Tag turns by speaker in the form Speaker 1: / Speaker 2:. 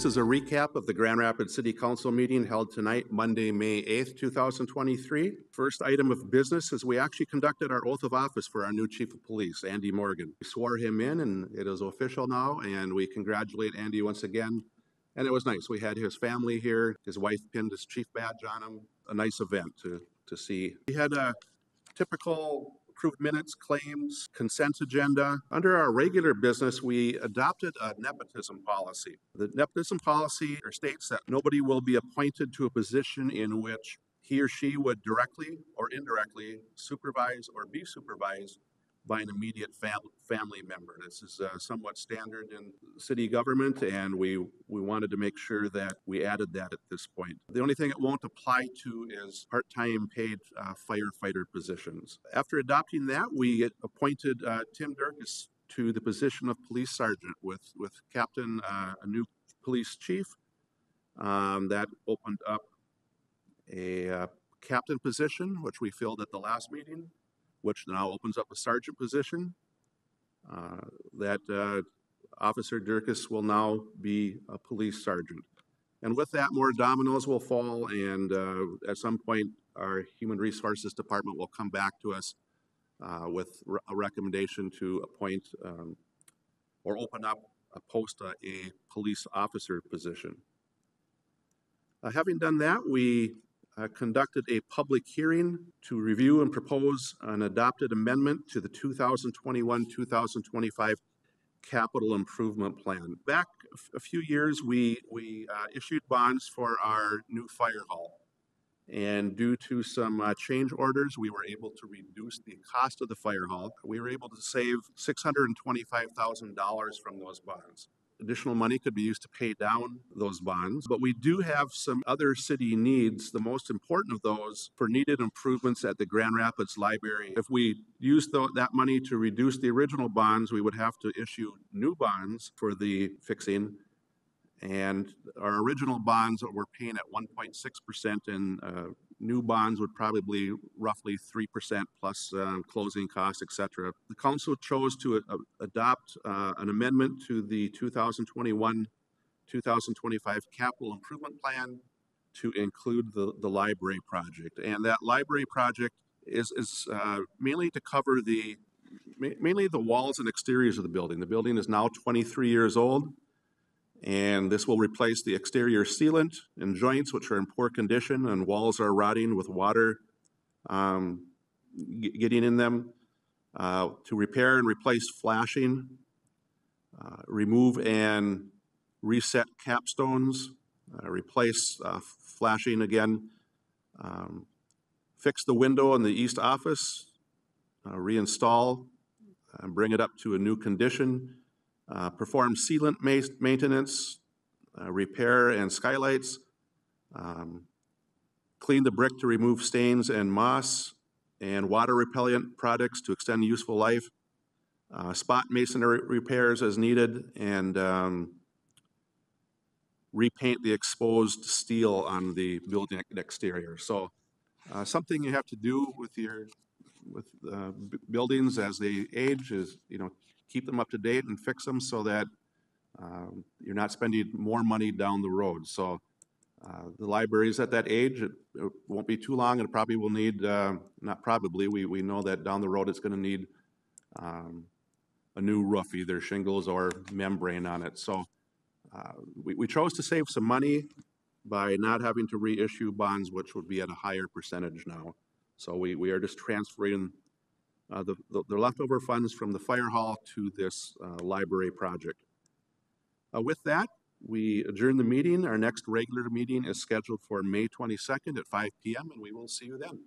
Speaker 1: This is a recap of the Grand Rapids City Council meeting held tonight, Monday, May 8th, 2023. First item of business is we actually conducted our oath of office for our new Chief of Police, Andy Morgan. We swore him in and it is official now, and we congratulate Andy once again. And it was nice. We had his family here. His wife pinned his chief badge on him. A nice event to, to see. We had a typical approved minutes, claims, consent agenda. Under our regular business, we adopted a nepotism policy. The nepotism policy states that nobody will be appointed to a position in which he or she would directly or indirectly supervise or be supervised by an immediate fam- family member. This is uh, somewhat standard in city government, and we, we wanted to make sure that we added that at this point. The only thing it won't apply to is part time paid uh, firefighter positions. After adopting that, we appointed uh, Tim Durkis to the position of police sergeant with, with Captain, uh, a new police chief. Um, that opened up a uh, captain position, which we filled at the last meeting which now opens up a sergeant position. Uh, that uh, Officer Durkis will now be a police sergeant. And with that, more dominoes will fall, and uh, at some point, our Human Resources Department will come back to us uh, with a recommendation to appoint um, or open up a post uh, a police officer position. Uh, having done that, we uh, conducted a public hearing to review and propose an adopted amendment to the 2021-2025 capital improvement plan. Back a few years, we, we uh, issued bonds for our new fire hall. And due to some uh, change orders, we were able to reduce the cost of the fire hall. We were able to save $625,000 from those bonds. Additional money could be used to pay down those bonds, but we do have some other city needs. The most important of those for needed improvements at the Grand Rapids Library. If we use that money to reduce the original bonds, we would have to issue new bonds for the fixing. And our original bonds were paying at 1.6% and uh, new bonds would probably roughly 3% plus uh, closing costs, et cetera. The council chose to uh, adopt uh, an amendment to the 2021 2025 capital improvement plan to include the, the library project. And that library project is, is uh, mainly to cover the mainly the walls and exteriors of the building. The building is now 23 years old. And this will replace the exterior sealant and joints, which are in poor condition, and walls are rotting with water um, getting in them. Uh, to repair and replace flashing, uh, remove and reset capstones, uh, replace uh, flashing again, um, fix the window in the east office, uh, reinstall, and bring it up to a new condition, uh, perform sealant ma- maintenance, uh, repair and skylights, um, clean the brick to remove stains and moss, and water repellent products to extend useful life, uh, spot masonry repairs as needed, and um, repaint the exposed steel on the building exterior. So, uh, something you have to do with your with uh, buildings as they age is you know keep them up to date and fix them so that um, you're not spending more money down the road. So uh, the library is at that age. It, it, won't be too long. It probably will need, uh, not probably, we, we know that down the road it's going to need um, a new roof, either shingles or membrane on it. So uh, we, we chose to save some money by not having to reissue bonds, which would be at a higher percentage now. So we, we are just transferring uh, the, the, the, leftover funds from the fire hall to this uh, library project. Uh, with that, we adjourn the meeting. Our next regular meeting is scheduled for May 22nd at 5 p.m., and we will see you then.